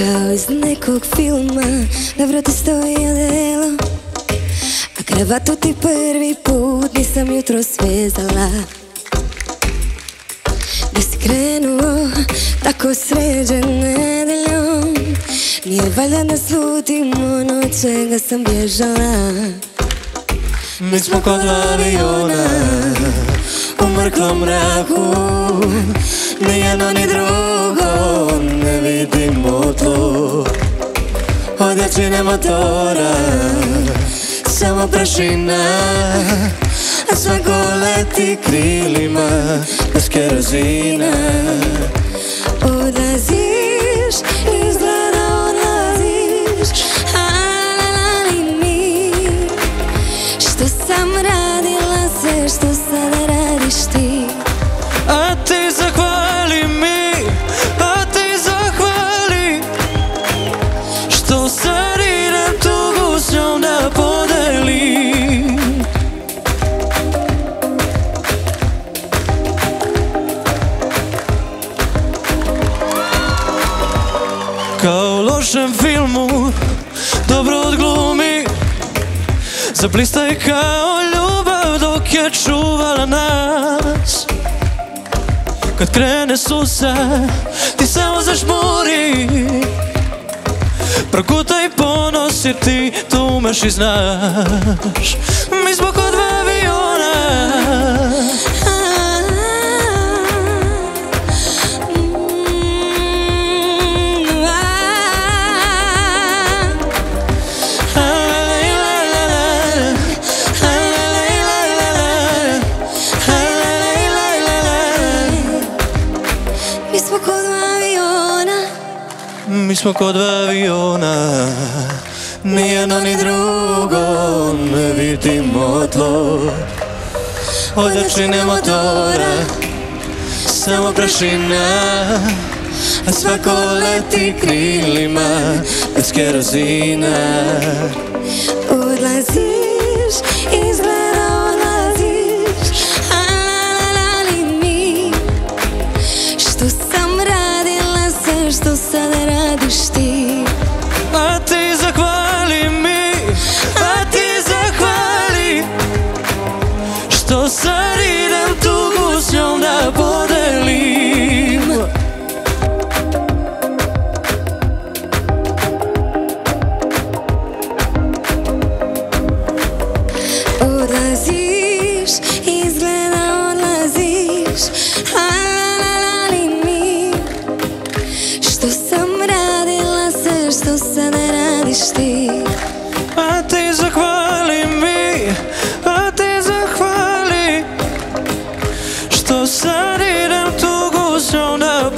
Kao iz nekog filma Na vratu stoji odelo A kravatu ti prvi put Nisam jutro svezala. Da si krenuo Tako sređen nedeljom Nije valjda da slutim ono čega sam bježala. Mi smo kod aviona U mrklom mraku Ni jedno ni drugo Od jačine motora Samo prašina. A svako leti krilima Bez kerozina. Odlaziš, izgleda odlaziš Ali mi. Što sam radila sve što sada radiš ti. A ti zahvali mi A ti zahvali. Što sad Kao u lošem filmu. Dobro odglumi. Zablistaje kao ljubav dok je čuvala nas. Kad krene suza ti samo zažmuri Prokutaj ponos jer ti to umeš i znaš Smo kod aviona. Mi smo kod dva aviona. Ni jedno ni drugo Ne vidimo tlo. Od jačine motora Samo prašina. A svako leti krilima Bez kerozina. Odlaziš, izgleda A ti zahvali mi, a ti zahvali. Što sad idem tugu s njom da